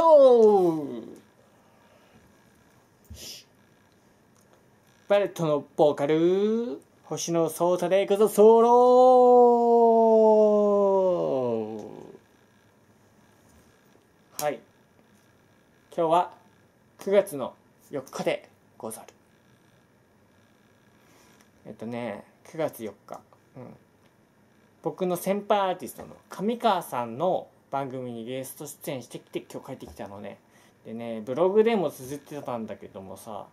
トバレットのボーカル星野颯太でいくぞソロはい。今日は9月の4日でござる。えっとね9月4日、うん、僕の先輩アーティストの上川さんの番組にゲスト出演してきて今日帰ってきたのね。でねブログでも綴ってたんだけどもさ、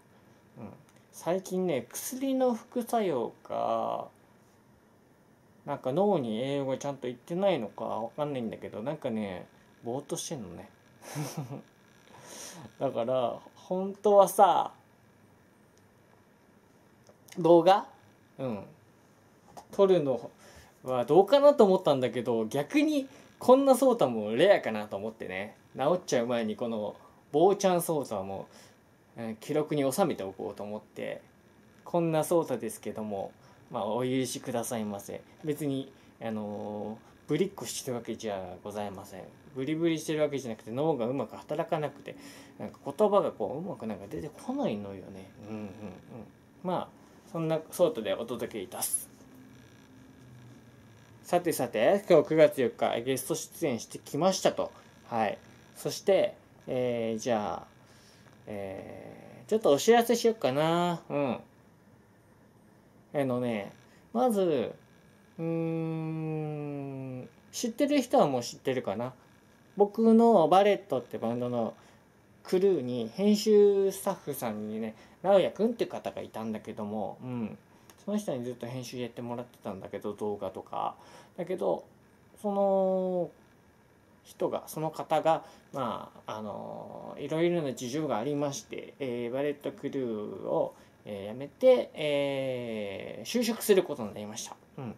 うん、最近ね薬の副作用かなんか脳に栄養がちゃんといってないのかわかんないんだけどなんかねぼーっとしてんのね。だから本当はさ動画うん。撮るのはどうかなと思ったんだけど逆にこんなソータもレアかなと思ってね。治っちゃう前にこの坊ちゃんソータも記録に収めておこうと思ってこんな操作ですけどもまあお許しくださいませ。別にあのブリッコしてるわけじゃございません。ブリブリしてるわけじゃなくて脳がうまく働かなくてなんか言葉がこううまくなんか出てこないのよね。うんうんうん。まあそんなソートでお届けいたす。さてさて今日9月4日ゲスト出演してきましたとはいそして、えー、じゃあえー、ちょっとお知らせしよっかな。うん。あのね、まず、うーん、知ってる人はもう知ってるかな。僕のバレットってバンドのクルーに編集スタッフさんにね、直哉くんっていう方がいたんだけども、うん。その人にずっと編集やってもらってたんだけど、動画とか。だけど、その人がその方がまああのいろいろな事情がありまして、えー、バレットクルーを、えー、辞めて、えー、就職することになりました、うん、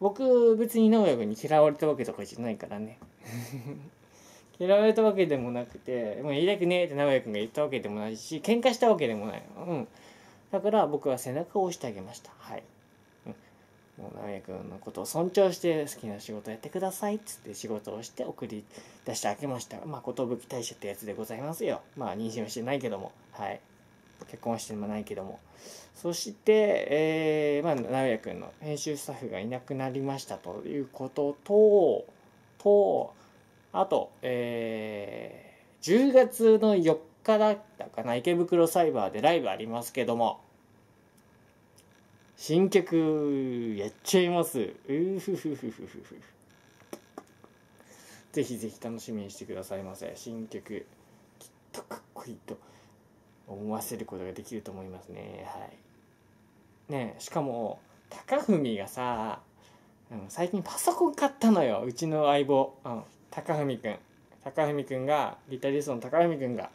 僕別に直哉君に嫌われたわけとかじゃないからね。嫌われたわけでもなくてもう言いたくねえって直哉君が言ったわけでもないし喧嘩したわけでもない、うん、だから僕は背中を押してあげました。はい。もう直哉君のことを尊重して好きな仕事やってくださいっつって仕事をして送り出してあげました。まあ寿大社ってやつでございますよ。まあ妊娠はしてないけども。はい。結婚はしてもないけども。そして、えー、まあ、直哉君の編集スタッフがいなくなりましたということととあと、えー、10月の4日だったかな池袋サイバーでライブありますけども。新曲やっちゃいます。うふふふふふふ。ぜひぜひ楽しみにしてくださいませ。新曲きっとかっこいいと思わせることができると思いますね。はい。ねしかも高文がさ、うん、最近パソコン買ったのよ。うちの相棒、うん、高文くん。高文くんがギタリストの高文くんが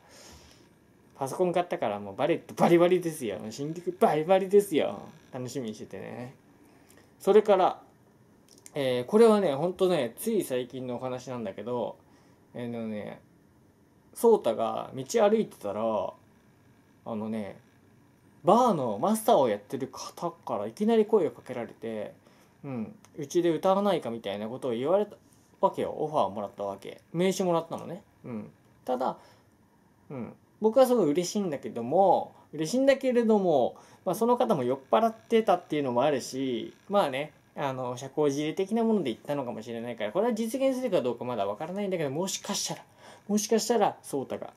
パソコン買ったからもうバレットバリバリですよ。新曲バリバリですよ。楽しみにしててね。それからえー、これはねほんとねつい最近のお話なんだけどえー、のね颯太が道歩いてたらあのねバーのマスターをやってる方からいきなり声をかけられてうんうちで歌わないかみたいなことを言われたわけよ。オファーをもらったわけ。名刺もらったのね。うん。ただうん。僕はすごい嬉しいんだけども嬉しいんだけれども、まあ、その方も酔っ払ってたっていうのもあるしまあねあの社交辞令的なもので言ったのかもしれないからこれは実現するかどうかまだわからないんだけどもしかしたらもしかしたら颯太が、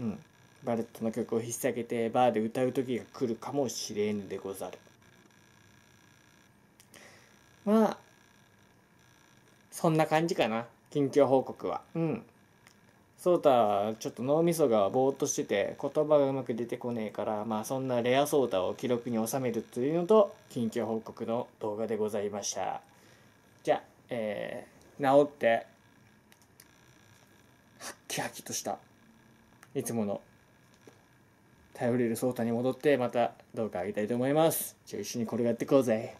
うん、バレットの曲を引っ提げてバーで歌う時が来るかもしれんでござる。まあそんな感じかな近況報告は。うん。ソータはちょっと脳みそがぼーっとしてて言葉がうまく出てこねえからまあそんなレアソータを記録に収めるというのと近況報告の動画でございました。じゃあえー、治ってハッキハキとしたいつもの頼れるソータに戻ってまた動画上げたいと思います。じゃあ一緒にこれやっていこうぜ。